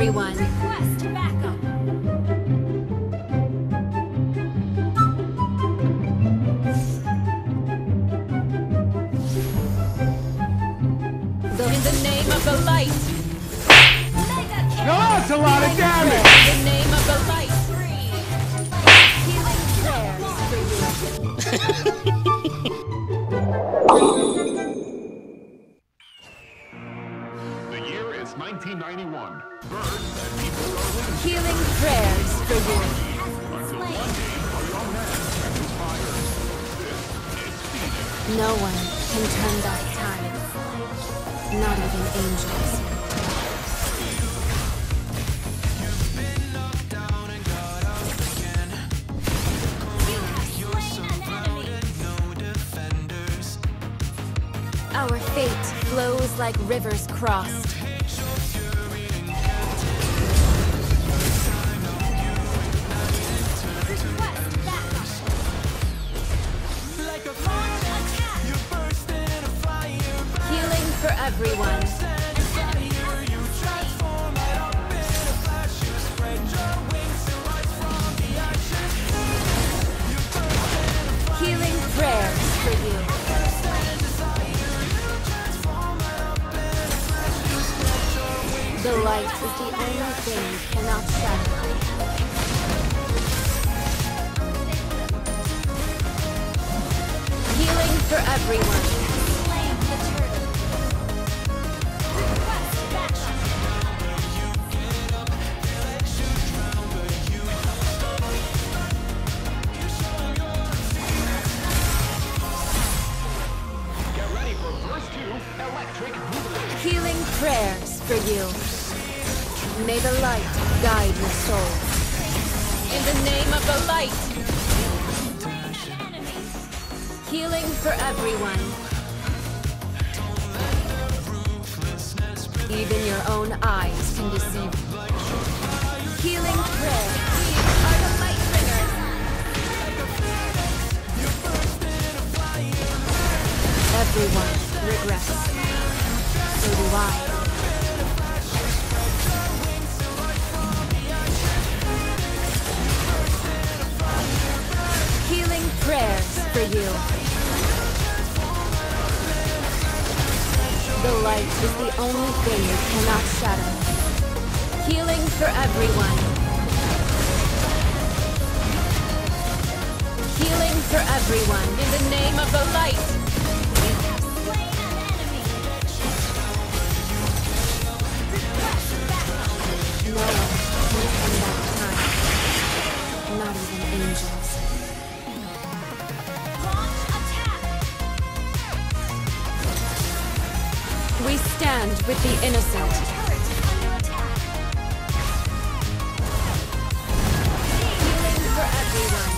everyone. 1991. Birds that people are waiting Healing prayers for you. until one day a young man catches fire. This is Phoenix. No one can turn back time. Not even angels. Our fate flows like rivers crossed. Everyone. Healing prayers for you. The light is the only thing you cannot shadow. Healing for everyone. Healing prayers for you. May the light guide your soul. In the name of the light. Healing for everyone. Even your own eyes can deceive. Healing prayers. Are the. Everyone regrets. So do Healing prayers for you. The light is the only thing you cannot shadow. Healing for everyone. Healing for everyone in the name of the light. Can turn back time. Not even angels. We stand with the innocent. For everyone.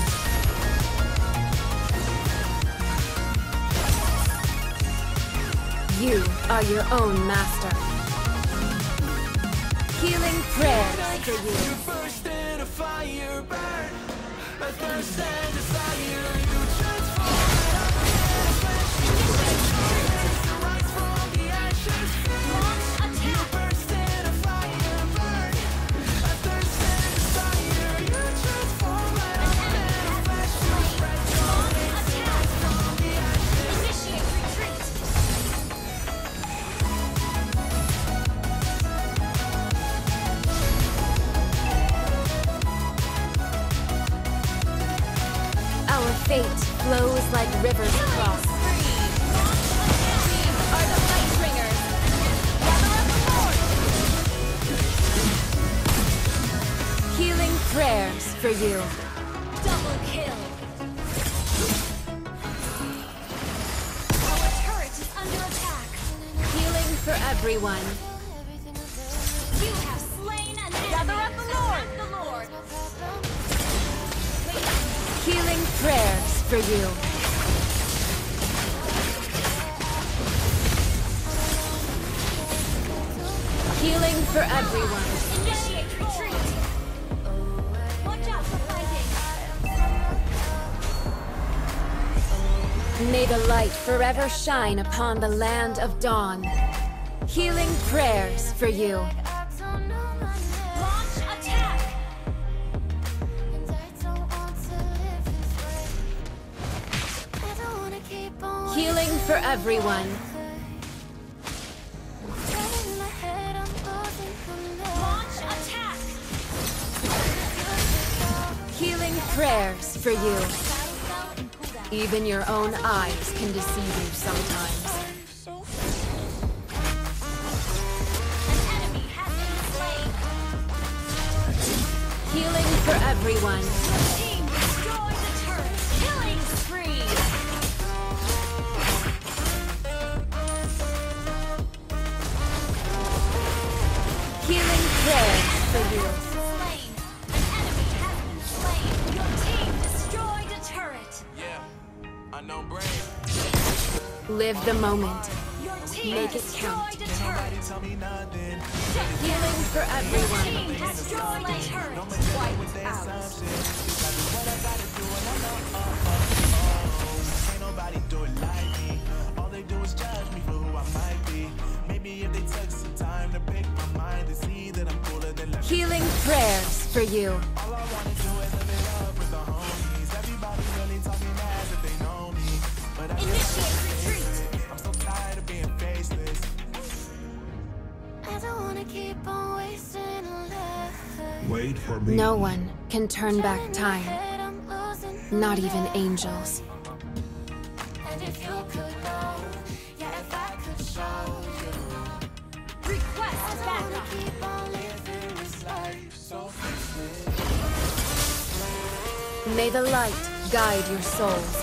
You are your own master. Prayers for you. Fate flows like rivers cross. Are the light bringers. Healing prayers for you. Double kill. Our turret is under attack. Healing for everyone. You have slain an enemy. Gather up. The Lord. Healing prayers for you. Healing for everyone. May the light forever shine upon the land of dawn. Healing prayers for you. For everyone. Launch attack. Healing prayers for you. Even your own eyes can deceive you sometimes. Healing for everyone. Live the moment. Make it count. Healing for everyone. out. Ain't nobody do it like me. All they do is judge me life. Wait for me. No one can turn back time, Head, I'm losing not even angels. May the light guide your souls.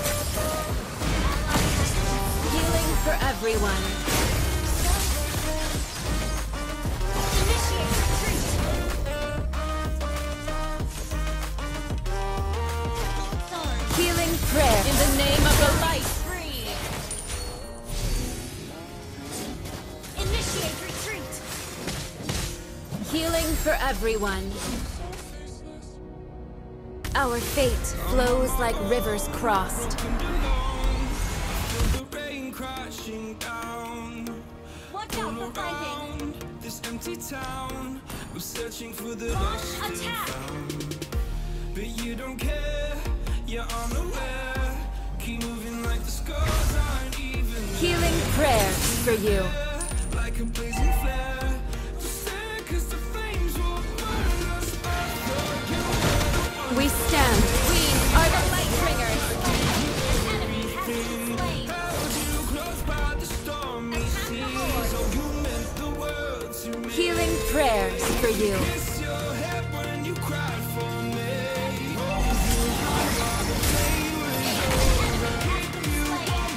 Healing for everyone. Initiate retreat. Healing prayer in the name of the light. Initiate retreat. Healing for everyone. Our fate flows like rivers crossed. The rain crashing down Watch out for flanking. this empty town. I'm searching for the lost attack. But you don't care, you're unaware. Keep moving like the scars aren't even Healing prayers for you. Prayers for you.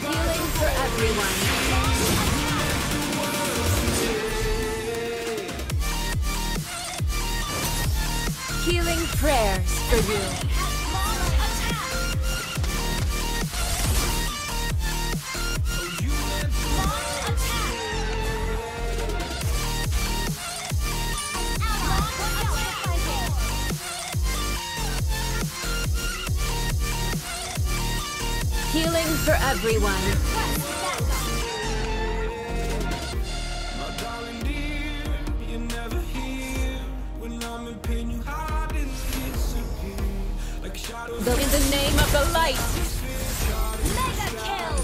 Healing for everyone. Healing prayers for you. Like shadows The- in the name of the light. Mega kill.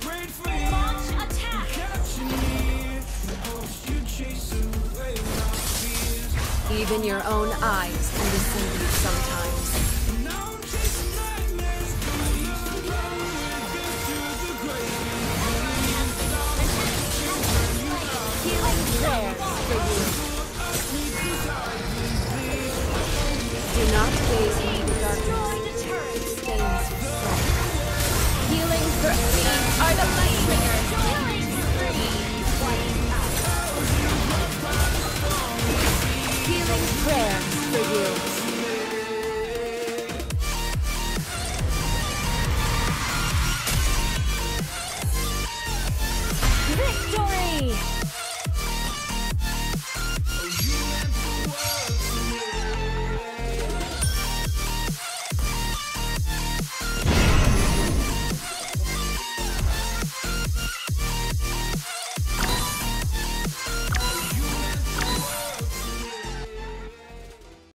prayed for you. Launch attack. Catching me. Hopes you chase away my fears. Even your own eyes can deceive you sometimes.